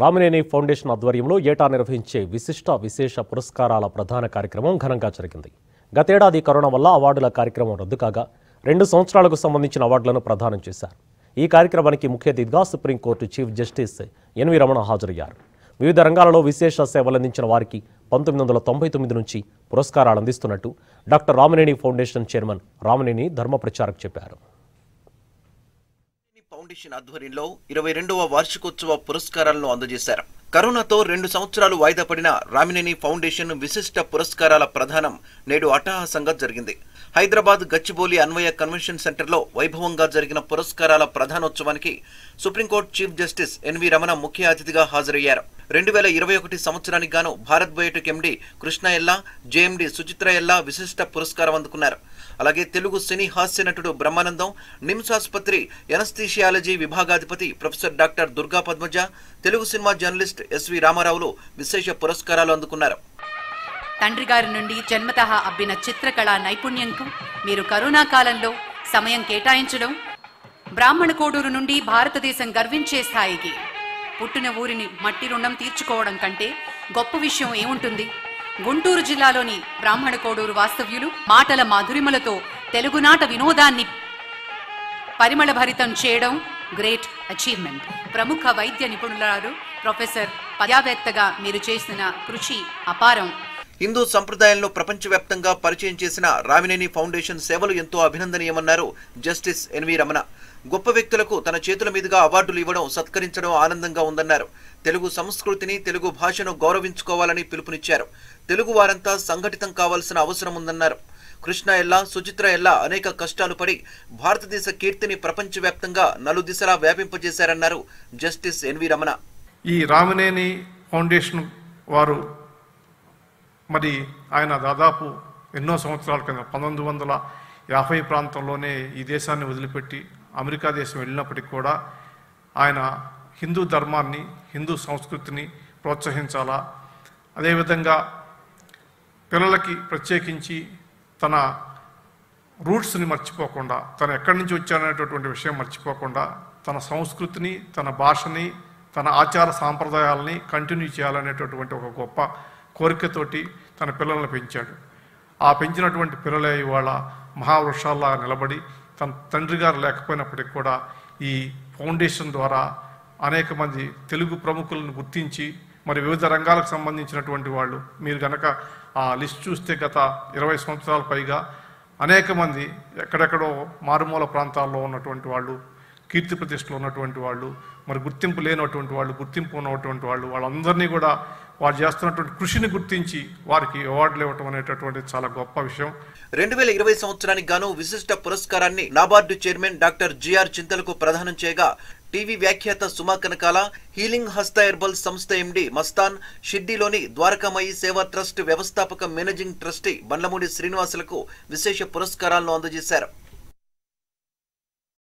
Ramineni foundation ఆధ్వర్యంలో ఏటా నిర్వహించే విశిష్ట విశేష పురస్కారాల ప్రధాన కార్యక్రమం ఘనంగా జరిగింది. గతేడాది కరోనా వల్ల అవార్డుల కార్యక్రమం రద్దు కాగా రెండు సంవత్సరాలకు సంబంధించిన అవార్డులను ప్రదానం చేశారు. ఈ కార్యక్రమానికి ముఖ్య అతిథిగా supreme court chief justice N V Ramana హాజరయ్యారు. వివిధ రంగాలలో విశేష సేవలందించిన వారికి పంతొమ్మిది వందల తొంభై తొమ్మిది నుంచి పురస్కారాలు అందిస్తున్నట్టు doctor Ramineni foundation chairman Ramineni Dharma Pracharak చెప్పారు. ఫౌండేషన్ ఆధ్వర్యంలో ఇరవై రెండవ వార్షికోత్సవ పురస్కారాలను అందజేశారు. కరోనాతో రెండు సంవత్సరాలు వాయిదా పడిన రామినేని ఫౌండేషన్ విశిష్ట పురస్కారాల ప్రదానం నేడు అట్టహాసంగా జరిగింది. హైదరాబాద్ గచ్చిబౌలి అన్వయ కన్వెన్షన్ సెంటర్లో వైభవంగా జరిగిన పురస్కారాల ప్రధానోత్సవానికి supreme court chief justice N V Ramana ముఖ్య అతిథిగా హాజరయ్యారు. రెండు వేల ఇరవై ఒకటి సంవత్సరానికి గాను భారత్ బయోటెక్ ఎండి కృష్ణ ఎల్లా జేఎండి సుచిత్ర ఎల్లా విశిష్ట పురస్కారం అందుకున్నారు. అలాగే తెలుగు సినీ హాస్య నటుడు బ్రహ్మానందం నిమ్స్ ఆసుపత్రి anaesthesiology విభాగాధిపతి professor doctor Durga Padmaja Telugu cinema journalist S V రామారావులు విశేష పురస్కారాలు అందుకున్నారు. తండ్రి గారి నుండి జన్మతః అబ్బిన చిత్రకళా నైపుణ్యంకు మీరు కరోనా కాలంలో సమయం కేటాయించడం బ్రాహ్మణ కోడూరు నుండి భారతదేశం గర్వించే స్థాయికి పుట్టిన ఊరిని మట్టి రుణం తీర్చుకోవడం కంటే గొప్ప విషయం ఏముంటుంది? గుంటూరు జిల్లాలోని బ్రాహ్మణ కోడూరు వాస్తవ్యులు మాటల మాధురిమలతో తెలుగునాట వినోదాన్ని పరిమళభరితం చేయడం గ్రేట్ అచీవ్మెంట్. ప్రముఖ వైద్య నిపుణులారు ప్రొఫెసర్ పర్యావేత్తగా మీరు చేసిన కృషి అపారం. హిందూ సంప్రదాయంలో ప్రపంచవ్యాప్తంగా పరిచయం చేసిన రామినేని ఫౌండేషన్ సేవలు ఎంతో అభినందనీయమన్నారు జస్టిస్ ఎన్వి రమణ. గొప్ప వ్యక్తులకు తన చేతుల మీదుగా అవార్డులు ఇవ్వడం సత్కరించడం ఆనందంగా ఉందన్నారు. తెలుగు సంస్కృతిని తెలుగు భాషను గౌరవించుకోవాలని పిలుపునిచ్చారు. తెలుగు వారంతా సంఘటితం కావాల్సిన అవసరం ఉందన్నారు. కృష్ణ ఎల్లా సుచిత్ర ఎల్లా అనేక కష్టాలు పడి భారతదేశ కీర్తిని ప్రపంచవ్యాప్తంగా నలుదిశలా వ్యాపింపజేశారన్నారు జస్టిస్ ఎన్వి రమణ. ఈ రామనేని ఫౌండేషన్ వారు మరి ఆయన దాదాపు ఎన్నో సంవత్సరాల కింద పంతొమ్మిది వందల యాభై ప్రాంతంలోనే ఈ దేశాన్ని వదిలిపెట్టి అమెరికా దేశం వెళ్ళినప్పటికీ కూడా ఆయన హిందూ ధర్మాన్ని హిందూ సంస్కృతిని ప్రోత్సహించాలా? అదేవిధంగా పిల్లలకి ప్రత్యేకించి తన రూట్స్ని మర్చిపోకుండా తను ఎక్కడి నుంచి వచ్చాడనేటటువంటి విషయం మర్చిపోకుండా తన సంస్కృతిని తన భాషని తన ఆచార సాంప్రదాయాలని కంటిన్యూ చేయాలనేటటువంటి ఒక గొప్ప కోరికతోటి తన పిల్లల్ని పెంచాడు. ఆ పెంచినటువంటి పిల్లలే ఇవాళ మహావృక్షాల్లా నిలబడి తన తండ్రి గారు లేకపోయినప్పటికి కూడా ఈ ఫౌండేషన్ ద్వారా అనేక మంది తెలుగు ప్రముఖులను గుర్తించి మరి వివిధ రంగాలకు సంబంధించినటువంటి వాళ్ళు. మీరు గనక ఆ లిస్ట్ చూస్తే గత ఇరవై సంవత్సరాల పైగా అనేక మంది ఎక్కడెక్కడో మారుమూల ప్రాంతాల్లో ఉన్నటువంటి వాళ్ళు కీర్తి ప్రతిష్టలు ఉన్నటువంటి వాళ్ళు మరి గుర్తింపు లేనటువంటి వాళ్ళు గుర్తింపు ఉన్నటువంటి వాళ్ళు వాళ్ళందరినీ కూడా వారు చేస్తున్నటువంటి కృషిని గుర్తించి వారికి అవార్డులు ఇవ్వటం అనేటటువంటి చాలా గొప్ప విషయం. రెండు వేల ఇరవై సంవత్సరానికి గాను విశిష్ట పురస్కారాన్ని NABARD chairman doctor G R చింతలకు ప్రదానం చేయగా టీవీ వ్యాఖ్యాత సుమా కనకాల హీలింగ్ హస్త హెర్బల్ సంస్థ ఎండి మస్తాన్ షిడ్డీలోని ద్వారకామయి సేవా ట్రస్ట్ వ్యవస్థాపక మేనేజింగ్ ట్రస్టీ బండ్లమూడి శ్రీనివాసులకు విశేష పురస్కారాలను అందజేశారు.